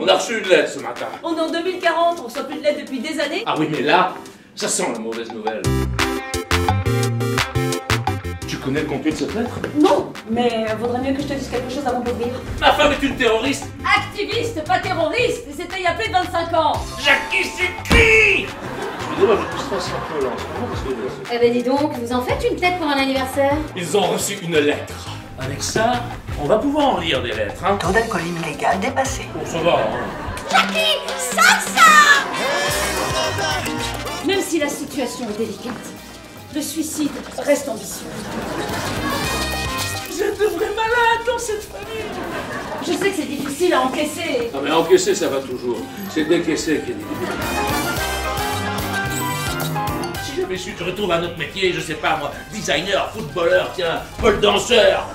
On a reçu une lettre ce matin. On est en 2040, on reçoit plus de lettres depuis des années. Ah oui, mais là, ça sent la mauvaise nouvelle. Tu connais le contenu de cette lettre? Non, mais vaudrait mieux que je te dise quelque chose avant d'ouvrir. Ma femme est une terroriste Activiste, pas terroriste, et c'était il y a plus de 25 ans. Jackie Excusez-moi, je un peu là en ce moment parce que... Eh ben dis donc, vous en faites une tête pour un anniversaire? Ils ont reçu une lettre. Avec ça, on va pouvoir en lire des lettres, hein Taux d'alcoolémie légal dépassé. Bon, ça va, hein Même si la situation est délicate, le suicide reste ambitieux. Vous êtes de vrais malades dans cette famille Je sais que c'est difficile à encaisser. Non mais encaisser, ça va toujours. C'est décaisser qui est difficile. Si j'avais su, je retrouve un autre métier, je sais pas moi, designer, footballeur, tiens, pole danseur.